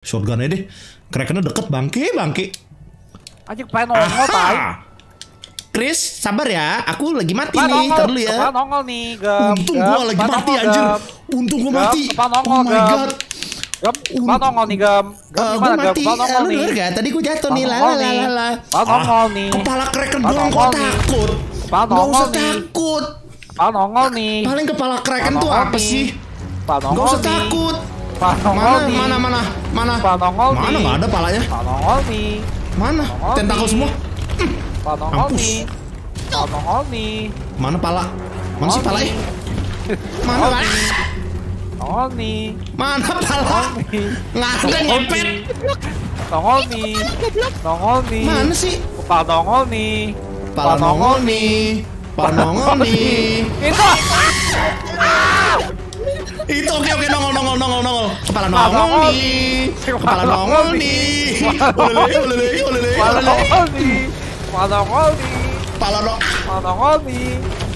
Shotgun aja deh. Krakennya deket bangke bangke. Anjing pengen nongol tai. Chris, sabar ya. Aku lagi mati Depan nih. nongol, Ntar dulu ya. depan nongol nih, gem. Untung gem, gua lagi mati nongol, anjir. Gem, Untung gua Gem, mati. depan nongol, Oh my gem. god. Gem, depan nongol nih, gem. Gem, Eh, gimana, gua mati. Depan Eh, nongol lu nih. denger gak? Tadi gua jatuh nih. Nongol nih. lah lah. Depan nongol nih. Kepala kraken doang kok nongol nih. takut. Depan Gak nongol usah nih. takut. Depan nongol nih. Paling kepala kraken tuh nongol apa nih. sih? Gak nongol usah nih. takut. Nongol Mana nih. mana mana mana. Depan nongol Mana nih. nggak ada palanya? Nongol nih. Mana? Nongol Tentakel semua. Nongol nih. Nongol nih. Mana pala? Mana sih palanya? nih. Mana pala? nih. Nongol nih. Mana pala? Nggak ada nih. Nongol nih. Nongol nih. Mana sih? Kepala nongol nih. Pala nongol nih. Pala nongol nih. Itu. Itu oke oke nongol nongol nongol nongol. Kepala nongol nih. Kepala nongol nih. Kepala Olele olele olele Kepala nongol nih. Kepala nongol nih. Kepala nongol nih.